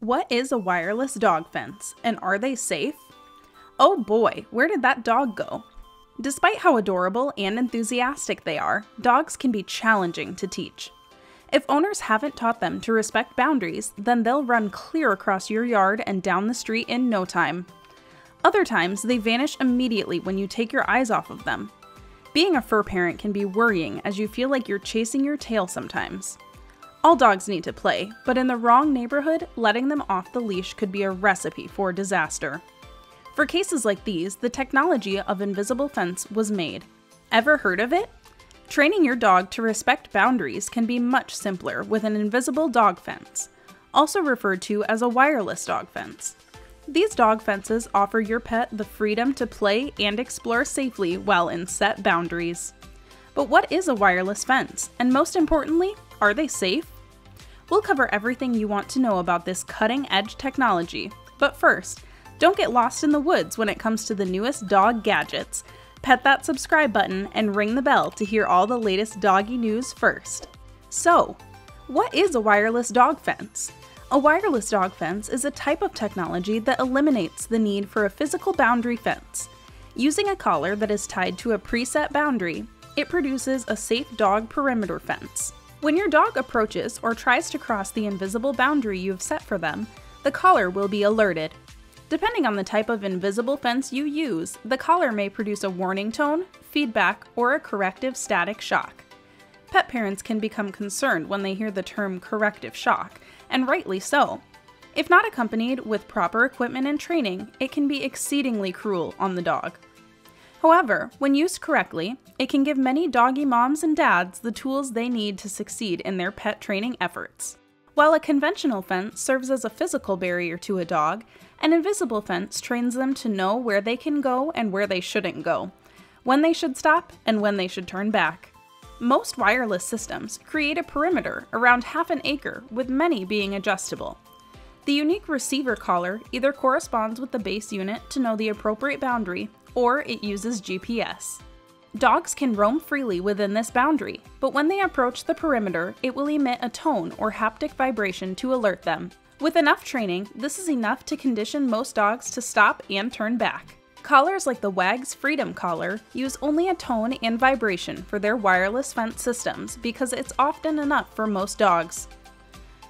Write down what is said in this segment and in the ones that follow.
What is a wireless dog fence, and are they safe? Oh boy, where did that dog go? Despite how adorable and enthusiastic they are, dogs can be challenging to teach. If owners haven't taught them to respect boundaries, then they'll run clear across your yard and down the street in no time. Other times, they vanish immediately when you take your eyes off of them. Being a fur parent can be worrying as you feel like you're chasing your tail sometimes. All dogs need to play, but in the wrong neighborhood, letting them off the leash could be a recipe for disaster. For cases like these, the technology of invisible fence was made. Ever heard of it? Training your dog to respect boundaries can be much simpler with an invisible dog fence, also referred to as a wireless dog fence. These dog fences offer your pet the freedom to play and explore safely while in set boundaries. But what is a wireless fence? And most importantly, are they safe? We'll cover everything you want to know about this cutting edge technology. But first, don't get lost in the woods when it comes to the newest dog gadgets. Pet that subscribe button and ring the bell to hear all the latest doggy news first. So, what is a wireless dog fence? A wireless dog fence is a type of technology that eliminates the need for a physical boundary fence. Using a collar that is tied to a preset boundary, it produces a safe dog perimeter fence. When your dog approaches or tries to cross the invisible boundary you have set for them, the collar will be alerted. Depending on the type of invisible fence you use, the collar may produce a warning tone, feedback, or a corrective static shock. Pet parents can become concerned when they hear the term corrective shock, and rightly so. If not accompanied with proper equipment and training, it can be exceedingly cruel on the dog. However, when used correctly, it can give many doggy moms and dads the tools they need to succeed in their pet training efforts. While a conventional fence serves as a physical barrier to a dog, an invisible fence trains them to know where they can go and where they shouldn't go, when they should stop and when they should turn back. Most wireless systems create a perimeter around half an acre, with many being adjustable. The unique receiver collar either corresponds with the base unit to know the appropriate boundary or it uses GPS. Dogs can roam freely within this boundary, but when they approach the perimeter, it will emit a tone or haptic vibration to alert them. With enough training, this is enough to condition most dogs to stop and turn back. Collars like the Wagz Freedom Collar use only a tone and vibration for their wireless fence systems because it's often enough for most dogs.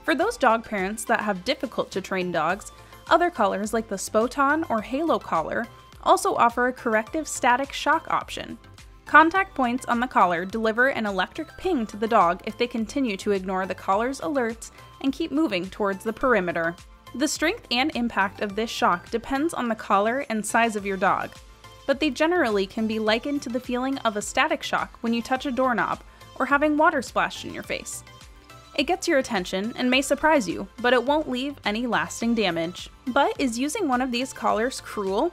For those dog parents that have difficult to train dogs, other collars like the Spoton or Halo collar also offer a corrective static shock option. Contact points on the collar deliver an electric ping to the dog if they continue to ignore the collar's alerts and keep moving towards the perimeter. The strength and impact of this shock depends on the collar and size of your dog, but they generally can be likened to the feeling of a static shock when you touch a doorknob or having water splashed in your face. It gets your attention and may surprise you, but it won't leave any lasting damage. But is using one of these collars cruel?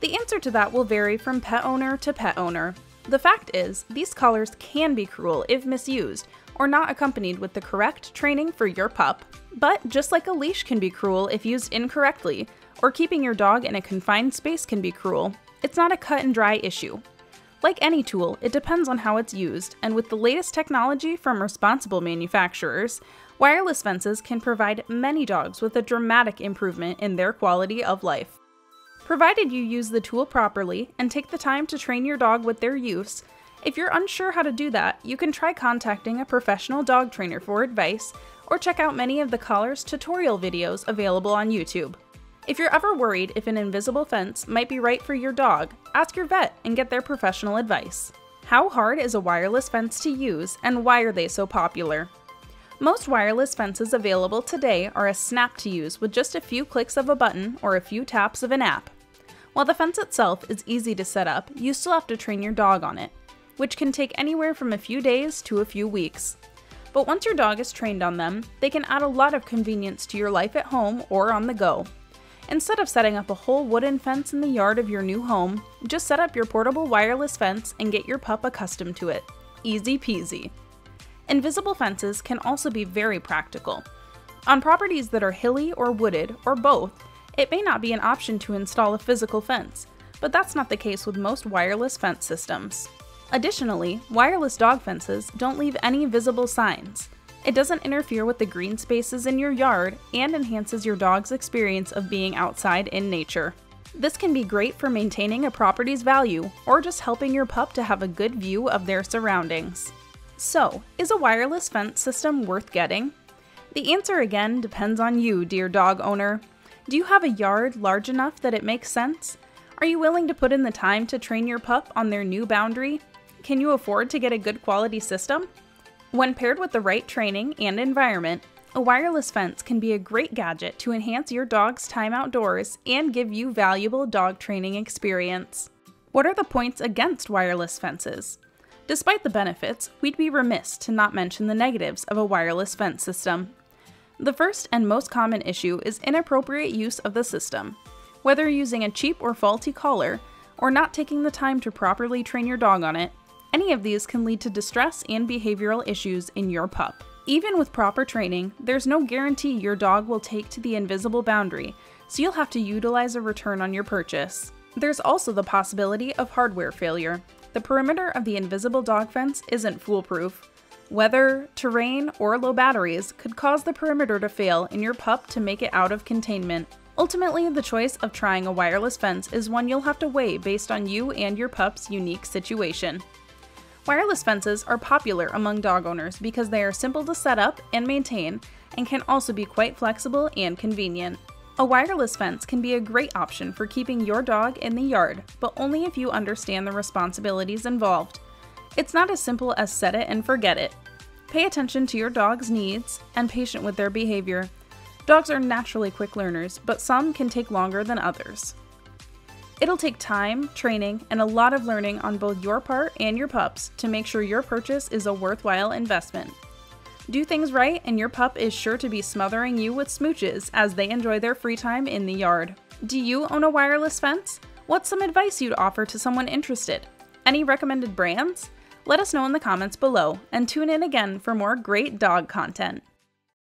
The answer to that will vary from pet owner to pet owner. The fact is, these collars can be cruel if misused or not accompanied with the correct training for your pup. But just like a leash can be cruel if used incorrectly, or keeping your dog in a confined space can be cruel, it's not a cut and dry issue. Like any tool, it depends on how it's used, and with the latest technology from responsible manufacturers, wireless fences can provide many dogs with a dramatic improvement in their quality of life. Provided you use the tool properly and take the time to train your dog with their use, if you're unsure how to do that, you can try contacting a professional dog trainer for advice or check out many of the collar's tutorial videos available on YouTube. If you're ever worried if an invisible fence might be right for your dog, ask your vet and get their professional advice. How hard is a wireless fence to use and why are they so popular? Most wireless fences available today are a snap to use with just a few clicks of a button or a few taps of an app. While the fence itself is easy to set up, you still have to train your dog on it, which can take anywhere from a few days to a few weeks. But once your dog is trained on them, they can add a lot of convenience to your life at home or on the go. Instead of setting up a whole wooden fence in the yard of your new home, just set up your portable wireless fence and get your pup accustomed to it. Easy peasy. Invisible fences can also be very practical. On properties that are hilly or wooded, or both, it may not be an option to install a physical fence, but that's not the case with most wireless fence systems. Additionally, wireless dog fences don't leave any visible signs. It doesn't interfere with the green spaces in your yard and enhances your dog's experience of being outside in nature. This can be great for maintaining a property's value or just helping your pup to have a good view of their surroundings. So, is a wireless fence system worth getting? The answer again depends on you, dear dog owner. Do you have a yard large enough that it makes sense? Are you willing to put in the time to train your pup on their new boundary? Can you afford to get a good quality system? When paired with the right training and environment, a wireless fence can be a great gadget to enhance your dog's time outdoors and give you valuable dog training experience. What are the points against wireless fences? Despite the benefits, we'd be remiss to not mention the negatives of a wireless fence system. The first and most common issue is inappropriate use of the system. Whether using a cheap or faulty collar, or not taking the time to properly train your dog on it, any of these can lead to distress and behavioral issues in your pup. Even with proper training, there's no guarantee your dog will take to the invisible boundary, so you'll have to utilize a return on your purchase. There's also the possibility of hardware failure. The perimeter of the invisible dog fence isn't foolproof. Weather, terrain, or low batteries could cause the perimeter to fail and your pup to make it out of containment. Ultimately, the choice of trying a wireless fence is one you'll have to weigh based on you and your pup's unique situation. Wireless fences are popular among dog owners because they are simple to set up and maintain and can also be quite flexible and convenient. A wireless fence can be a great option for keeping your dog in the yard, but only if you understand the responsibilities involved. It's not as simple as set it and forget it. Pay attention to your dog's needs and patient with their behavior. Dogs are naturally quick learners, but some can take longer than others. It'll take time, training, and a lot of learning on both your part and your pup's to make sure your purchase is a worthwhile investment. Do things right, and your pup is sure to be smothering you with smooches as they enjoy their free time in the yard. Do you own a wireless fence? What's some advice you'd offer to someone interested? Any recommended brands? Let us know in the comments below and tune in again for more great dog content.